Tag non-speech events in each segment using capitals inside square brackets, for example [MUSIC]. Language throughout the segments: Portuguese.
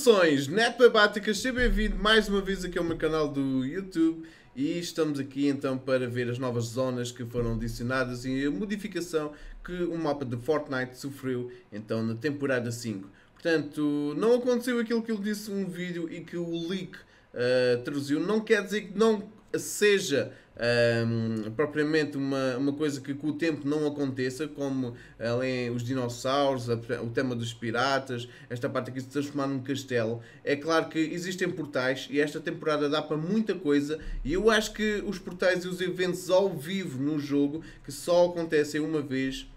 Saudações, netbabáticas, seja bem-vindo mais uma vez aqui ao meu canal do YouTube e estamos aqui então para ver as novas zonas que foram adicionadas e a modificação que o mapa de Fortnite sofreu então na temporada 5. Portanto, não aconteceu aquilo que ele disse num vídeo e que o leak uh, traduziu, não quer dizer que não seja um, propriamente uma, uma coisa que com o tempo não aconteça, como além os dinossauros, o tema dos piratas, esta parte aqui se transformar num castelo. É claro que existem portais e esta temporada dá para muita coisa e eu acho que os portais e os eventos ao vivo no jogo, que só acontecem uma vez,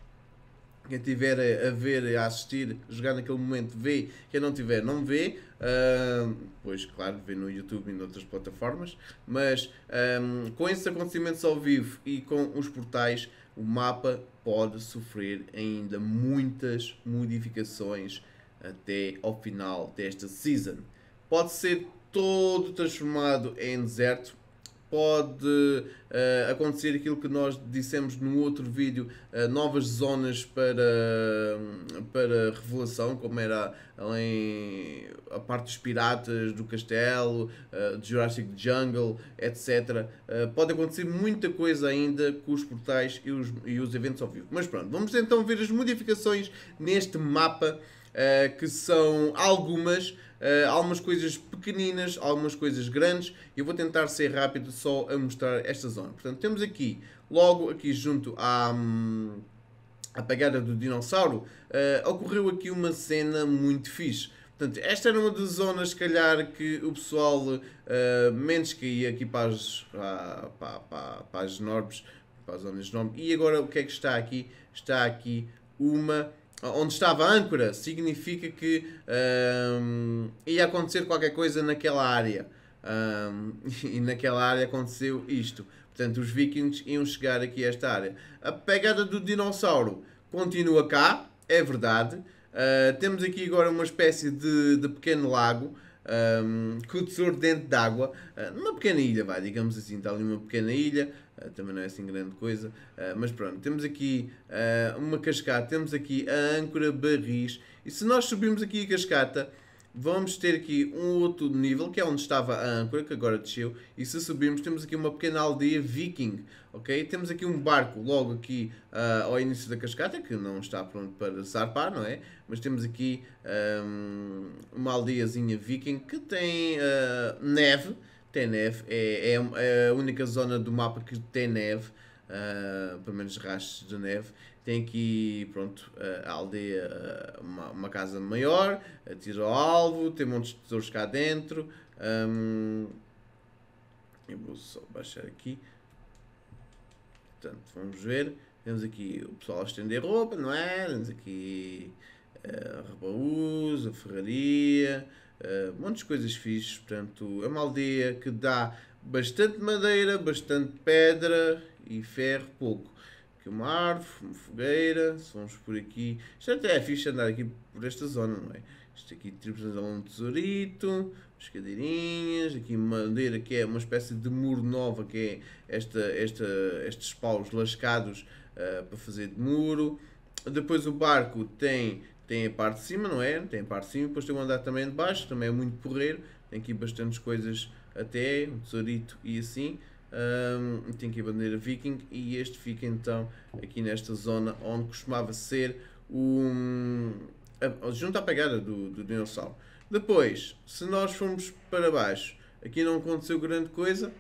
quem tiver a, ver, a assistir, jogar naquele momento, vê. Quem não tiver, não vê. Uh, pois, claro, vê no YouTube e noutras plataformas. Mas um, com esses acontecimentos ao vivo e com os portais, o mapa pode sofrer ainda muitas modificações até ao final desta season. Pode ser todo transformado em deserto, pode uh, acontecer aquilo que nós dissemos no outro vídeo, uh, novas zonas para, para revelação, como era além a parte dos piratas, do castelo, uh, Jurassic Jungle, etc. pode acontecer muita coisa ainda com os portais e os, e os eventos ao vivo. Mas pronto, vamos então ver as modificações neste mapa, que são algumas Uh, algumas coisas pequeninas, algumas coisas grandes. Eu vou tentar ser rápido só a mostrar esta zona. Portanto, temos aqui, logo aqui junto à, hum, à pegada do dinossauro, uh, ocorreu aqui uma cena muito fixe. Portanto, esta era uma das zonas, se calhar, que o pessoal uh, menos que ia aqui para as, para, para, para as norbes, para as zonas nobre. E agora o que é que está aqui? Está aqui uma onde estava a âncora, significa que um, ia acontecer qualquer coisa naquela área. Um, [LAUGHS] e naquela área aconteceu isto. Portanto, os vikings iam chegar aqui a esta área. A pegada do dinossauro continua cá, é verdade. Uh, temos aqui agora uma espécie de, de pequeno lago um, com o tesouro dentro d'água, uh, numa pequena ilha, vai, digamos assim, está ali uma pequena ilha, uh, também não é assim grande coisa, uh, mas pronto, temos aqui uma cascata, temos aqui a âncora barris, e se nós subirmos aqui a cascata, vamos ter aqui um outro nível, que é onde estava a âncora, que agora desceu, e se subirmos temos aqui uma pequena aldeia viking, ok? Temos aqui um barco logo aqui uh, ao início da cascata, que não está pronto para zarpar, não é? Mas temos aqui um, uma aldeiazinha viking que tem uh, neve, tem neve, é, é, é, a única zona do mapa que tem neve, uh, pelo menos rastros de neve, tem aqui, pronto, a aldeia, uma, uma casa maior, tiro ao alvo, tem montes de tesouros cá dentro. Um, eu vou só baixar aqui. Portanto, vamos ver. Temos aqui o pessoal a estender roupa, não é? Temos aqui uh, a Rebaús, a ferraria, uh, montes de coisas fixas. Portanto, é uma aldeia que dá bastante madeira, bastante pedra e ferro pouco aqui uma árvore, uma fogueira, se vamos por aqui. Isto até é fixe andar aqui por esta zona, não é? Isto aqui triplos um tesourito, as cadeirinhas, aqui madeira que é uma espécie de muro nova, que é esta, esta, estes paus lascados uh, para fazer de muro. Depois o barco tem, tem a parte de cima, não é? Tem a parte de cima, depois tem um andar também de baixo, também é muito porreiro. Tem aqui bastantes coisas até, um tesourito e assim. Um, tem aqui a bandeira viking e este fica então aqui nesta zona onde costumava ser um, a, junto à pegada do, do dinossauro. Depois, se nós formos para baixo, aqui não aconteceu grande coisa.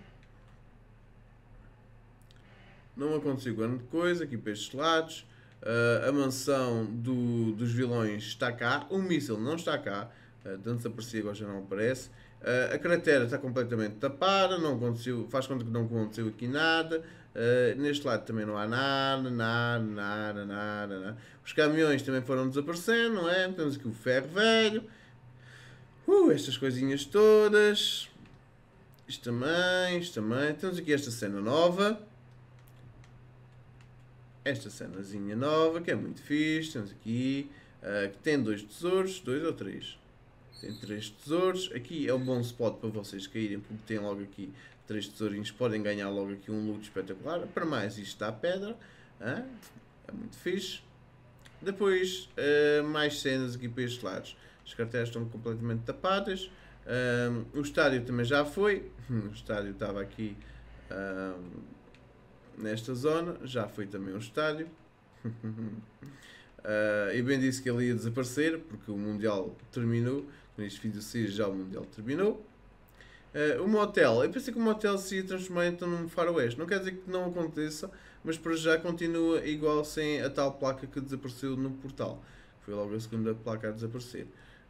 Não aconteceu grande coisa aqui para estes lados. Uh, a mansão do, dos vilões está cá. O míssil não está cá. Uh, antes aparecia, agora já não aparece. Uh, a cratera está completamente tapada, não aconteceu, faz conta que não aconteceu aqui nada. Uh, neste lado também não há nada, nada, nada, nada, nada. Os caminhões também foram desaparecendo, não é? Temos aqui o ferro velho. Uh, estas coisinhas todas. Isto também, isto também. Temos aqui esta cena nova. Esta cenazinha nova, que é muito fixe. Temos aqui, uh, que tem dois tesouros, dois ou três tem três tesouros. Aqui é um bom spot para vocês caírem, porque tem logo aqui três tesourinhos. Podem ganhar logo aqui um loot espetacular. Para mais, isto está a pedra. Hein? É muito fixe. Depois, uh, mais cenas aqui para estes lados. as carteiras estão completamente tapadas. Um, o estádio também já foi, [LAUGHS] o estádio estava aqui nesta zona, já foi também o estádio. uh, [LAUGHS] e bem disse que ele ia desaparecer porque o Mundial terminou. Quando este vídeo sair, já o Mundial terminou. Uh, o motel, eu pensei que o motel se ia transformar então num faroeste. Não quer dizer que não aconteça, mas para já continua igual sem a tal placa que desapareceu no portal. Foi logo a segunda placa a desaparecer.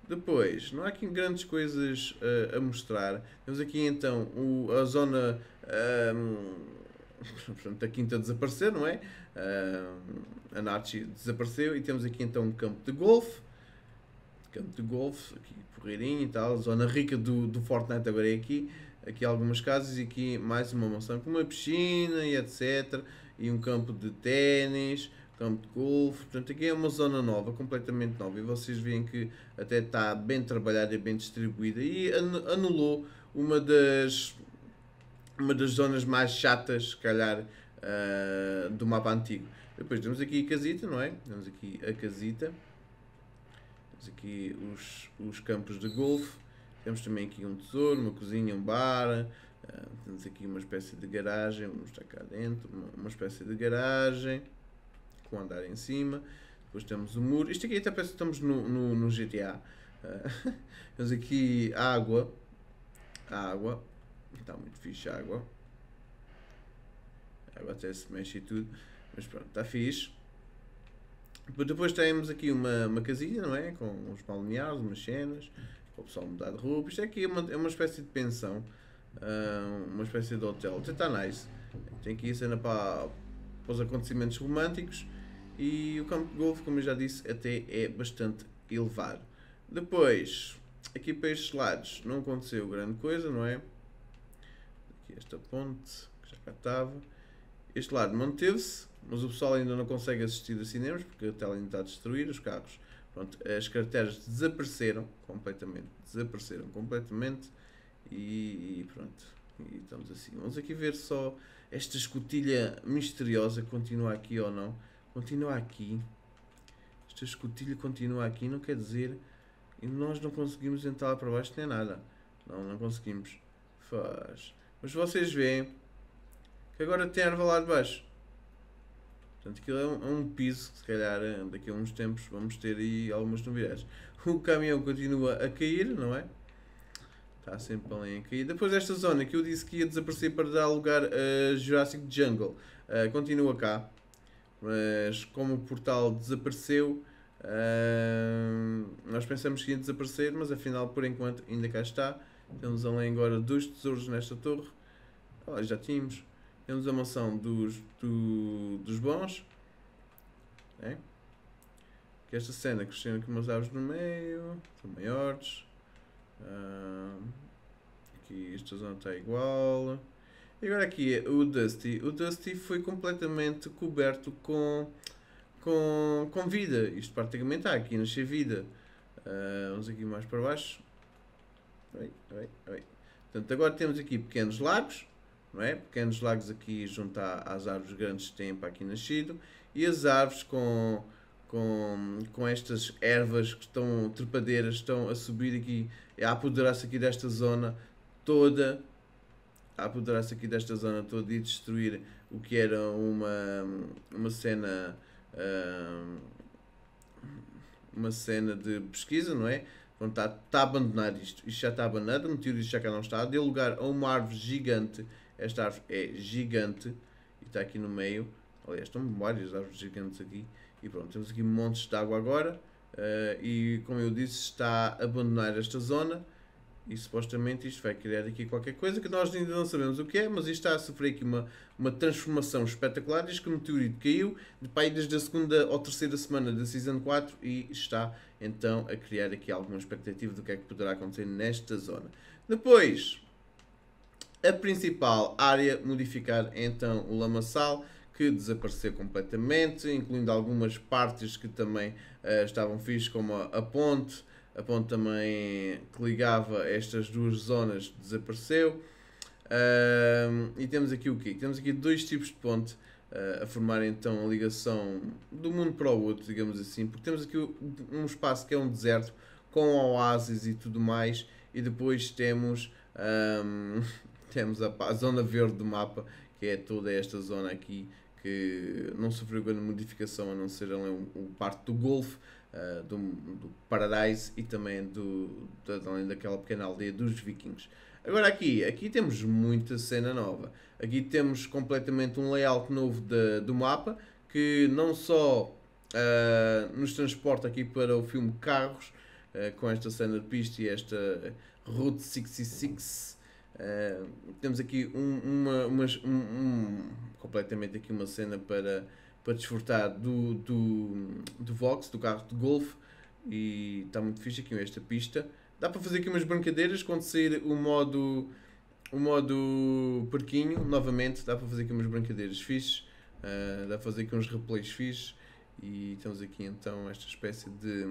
Depois, não há aqui grandes coisas uh, a mostrar. Temos aqui então o, a zona um, [LAUGHS] portanto, a quinta desaparecer, não é? Uh, a Nachi desapareceu e temos aqui então um campo de golfe. Campo de golfe, aqui porreirinho e tal. Zona rica do, do Fortnite agora é aqui. Aqui algumas casas e aqui mais uma mansão com uma piscina e etc. E um campo de ténis campo de golfe. Portanto, aqui é uma zona nova, completamente nova. E vocês veem que até está bem trabalhada e bem distribuída. E anulou uma das, uma das zonas mais chatas, se calhar, uh, do mapa antigo. Depois temos aqui a casita, não é? Temos aqui a casita. Temos aqui os, os campos de golfe. Temos também aqui um tesouro, uma cozinha, um bar. Uh, temos aqui uma espécie de garagem. Vamos estar cá dentro. Uma, uma espécie de garagem com andar em cima. Depois temos o muro. Isto aqui até parece que estamos no, no, no GTA. Uh, [LAUGHS] temos aqui água. água. Está muito fixe a água. A água até se mexe e tudo. Mas pronto, está fixe. Depois temos aqui uma, uma casinha, não é? Com uns balneares, umas cenas. Para o pessoal mudar de roupa. Isto aqui é uma, é uma espécie de pensão. Uh, uma espécie de hotel. Até está nice. Tem aqui a cena para, para os acontecimentos românticos. E o campo de golfe, como eu já disse, até é bastante elevado. Depois, aqui para estes lados não aconteceu grande coisa, não é? Esta ponte, que já cá estava. Este lado manteve-se, mas o pessoal ainda não consegue assistir a cinemas porque a tela ainda está a destruir, os carros. Pronto, as carteiras desapareceram completamente, desapareceram completamente e, e pronto, e estamos assim. Vamos aqui ver só esta escotilha misteriosa continua aqui ou não continua aqui. Esta escotilha continua aqui, não quer dizer. E nós não conseguimos entrar lá para baixo nem nada. Não, não conseguimos. Faz. Mas vocês veem que agora tem erva lá de baixo. Portanto, aquilo é um, é um piso que se calhar daqui a uns tempos vamos ter aí algumas novidades. [LAUGHS] O caminhão continua a cair, não é? Está sempre além a cair. Depois esta zona que eu disse que ia desaparecer para dar lugar a Jurassic Jungle, uh, continua cá mas como o portal desapareceu, uh, nós pensamos que ia desaparecer, mas afinal, por enquanto, ainda cá está. Temos além agora dois tesouros nesta torre. Já tínhamos. Temos a mansão dos, do, dos bons. É? Que esta cena crescendo aqui umas árvores no meio. São maiores. Uh, aqui esta zona está igual. E agora aqui o Dusty. O Dusty foi completamente coberto com, com, com vida. Isto praticamente está aqui, nascer vida. Uh, vamos aqui mais para baixo. Oi, oi, oi. Portanto, agora temos aqui pequenos lagos, não é? Pequenos lagos aqui junto às árvores grandes que têm para aqui nascido. E as árvores com, com, com estas ervas que estão trepadeiras, estão a subir aqui, a apoderar-se aqui desta zona toda a apoderar-se aqui desta zona toda e destruir o que era uma, uma cena uh, uma cena de pesquisa, não é? Pronto, está, está abandonar isto. Isto já está abandonado, o meteorito já cá não está. Deu lugar a uma árvore gigante. Esta árvore é gigante e está aqui no meio. Aliás, estão várias árvores gigantes aqui. E pronto, temos aqui montes de água agora. Uh, e como eu disse, está a abandonar esta zona e supostamente isto vai criar aqui qualquer coisa que nós ainda não sabemos o que é, mas isto está a sofrer aqui uma, uma transformação espetacular desde que o meteorito caiu, de pai desde a segunda ou terceira semana da Season 4 e está então a criar aqui alguma expectativa do que é que poderá acontecer nesta zona. Depois, a principal área modificar então o lamaçal que desapareceu completamente, incluindo algumas partes que também uh, estavam fixas, como a, a ponte, a ponte também que ligava estas duas zonas desapareceu. E temos aqui o quê? Temos aqui dois tipos de ponte uh, a formar então a ligação do mundo para o outro, digamos assim, porque temos aqui um espaço que é um deserto, com oásis e tudo mais. E depois temos, um, [LAUGHS] temos a, a, zona verde do mapa, que é toda esta zona aqui, que não sofreu grande modificação, a não ser ali um, um parte do Golfo, uh, do, do, Paradise e também do, além daquela pequena aldeia dos vikings. Agora aqui, aqui temos muita cena nova. Aqui temos completamente um layout novo de, do mapa, que não só uh, nos transporta aqui para o filme Carros, uh, com esta cena de pista e esta Route 66. Uh, temos aqui um, uma um, um, completamente aqui uma cena para, para desfrutar do, do, do Vox, do carro de Golf e está muito fixe aqui esta pista. Dá para fazer aqui umas brincadeiras quando sair o modo o modo porquinho, novamente, dá para fazer aqui umas brincadeiras fixes, uh, dá para fazer aqui uns replays fixes e temos aqui então esta espécie de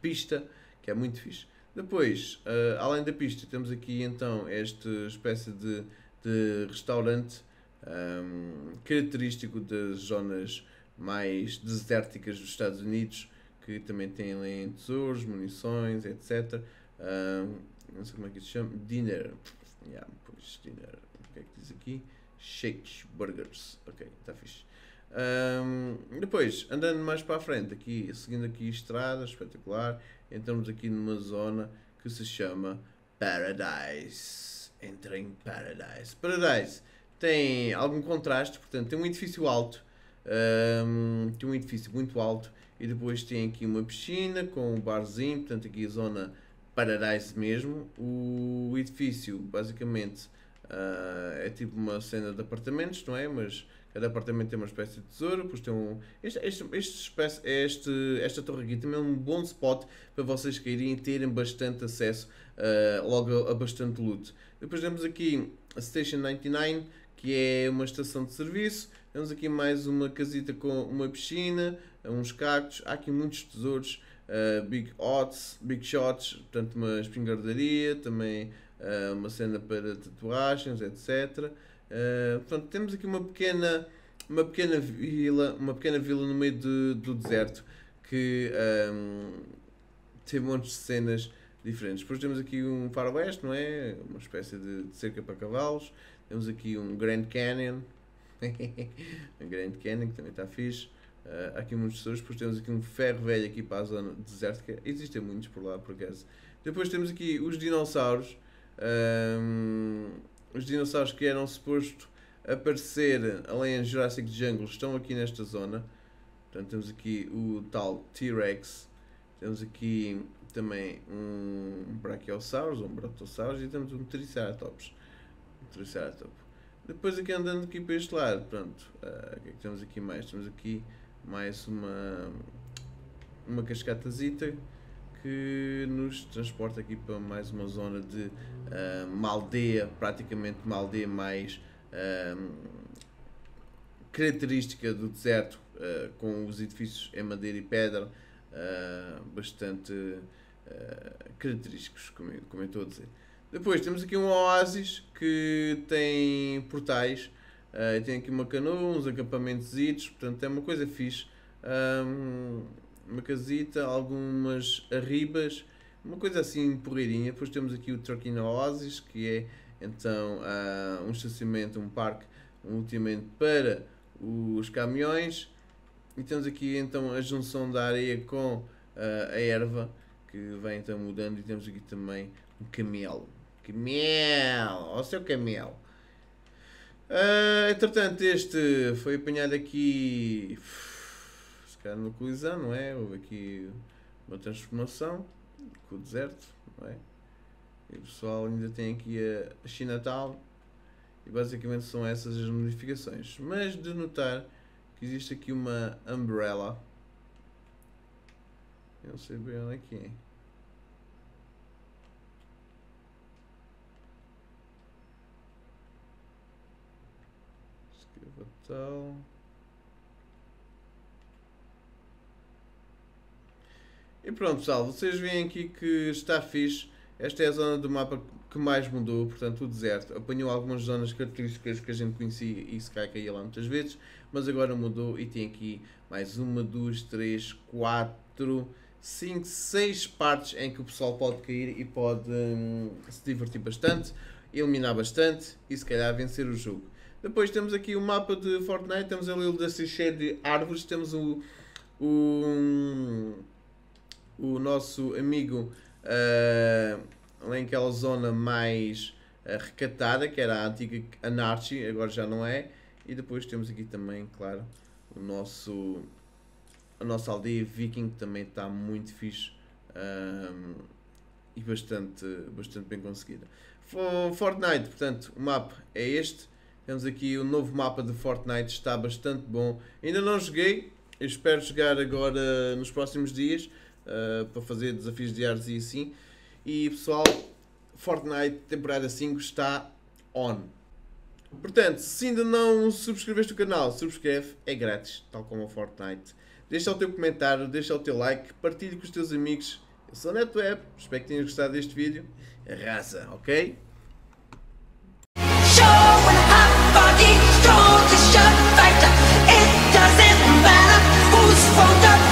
pista que é muito fixe. Depois, uh, além da pista, temos aqui então esta espécie de, de restaurante um, característico das zonas mais desérticas dos Estados Unidos, que também além tesouros, munições, etc. Um, não sei como é que se chama, dinner. Yeah, pois, dinner. O que é que diz aqui? Shakes, burgers. Ok, está fixe. Um, depois, andando mais para a frente, aqui, seguindo aqui estrada, espetacular, entramos aqui numa zona que se chama Paradise. Entra em Paradise. Paradise tem algum contraste, portanto, tem um edifício alto, um, tem um edifício muito alto, e depois tem aqui uma piscina com um barzinho, portanto, aqui a zona Paradise mesmo. O edifício, basicamente, uh, é tipo uma cena de apartamentos, não é? Mas Cada apartamento tem uma espécie de tesouro, depois tem um. Este, este, este, espécie, este, esta torre aqui também é um bom spot para vocês caírem e terem bastante acesso uh, logo a, a, bastante loot. Depois temos aqui a Station 99, que é uma estação de serviço. Temos aqui mais uma casita com uma piscina, uns cactos. Há aqui muitos tesouros. Uh, big odds, big shots, portanto uma espingardaria, também uh, uma cena para tatuagens, etc. Uh, portanto, temos aqui uma pequena, uma pequena vila, uma pequena vila no meio de, do deserto que um, ehm, tem montes de cenas diferentes. Depois temos aqui um faroeste, não é? Uma espécie de, de cerca para cavalos. Temos aqui um Grand Canyon. [LAUGHS] um Grand Canyon que também está fixe. Uh, aqui muitos tesouros. Depois temos aqui um ferro velho aqui para a zona desértica. Existem muitos por lá, por acaso. Depois temos aqui os dinossauros. Um, ehm, os dinossauros que eram suposto aparecer além em Jurassic Jungle estão aqui nesta zona. Portanto, temos aqui o tal T-Rex, temos aqui também um Brachiosaurus, um Brontosaurus e temos um Triceratops. Triceratops. Depois aqui andando aqui para este lado, pronto, uh, o que é que temos aqui mais? Temos aqui mais uma uma cascatazita que nos transporta aqui para mais uma zona de uh, uma aldeia, praticamente uma aldeia mais uh, característica do deserto, uh, com os edifícios em madeira e pedra, bastante característicos, como como eu estou a dizer. Depois temos aqui um oásis que tem portais, tem aqui uma canoa, uns acampamentos, portanto é uma coisa fixe. Um, uma casita, algumas arribas, uma coisa assim porreirinha. Depois temos aqui o Trucking Oasis, que é então uh, um estacionamento, um parque, um ultimamente para os caminhões. E temos aqui então a junção da areia com uh, a erva, que vem então mudando. E temos aqui também um camelo. Camelo! Ó seu camelo! Uh, entretanto, este foi apanhado aqui calhar numa colisão, não é? Houve aqui uma transformação com o deserto, não é? E o pessoal ainda tem aqui a, Chinatown e basicamente são essas as modificações. Mas de notar que existe aqui uma umbrella. Eu não sei bem onde é que é. Tal. E pronto pessoal, vocês veem aqui que está fixe. Esta é a zona do mapa que mais mudou, portanto o deserto. Apanhou algumas zonas características que a gente conhecia e se cai caía lá muitas vezes, mas agora mudou e tem aqui mais uma, duas, três, quatro, 5, 6 partes em que o pessoal pode cair e pode hum, se divertir bastante, eliminar bastante e se calhar vencer o jogo. Depois temos aqui o mapa de Fortnite, temos ali o desse cheio de árvores, temos o, o, o nosso amigo uh, ali naquela zona mais uh, recatada, que era a antiga Anarchy, agora já não é. E depois temos aqui também, claro, o nosso a nossa aldeia viking que também está muito fixe um, e bastante, bastante bem conseguida. Fortnite, portanto, o mapa é este. Temos aqui o novo mapa de Fortnite, está bastante bom. Ainda não joguei, eu espero jogar agora nos próximos dias uh, para fazer desafios diários e assim. E pessoal, Fortnite temporada 5 está on. Portanto, se ainda não subscreveste o canal, subscreve, é grátis, tal como o Fortnite. Deixa o teu comentário, deixa o teu like, partilhe com os teus amigos. Eu sou o NetWeb, espero que tenhas gostado deste vídeo. Arrasa, ok? phone up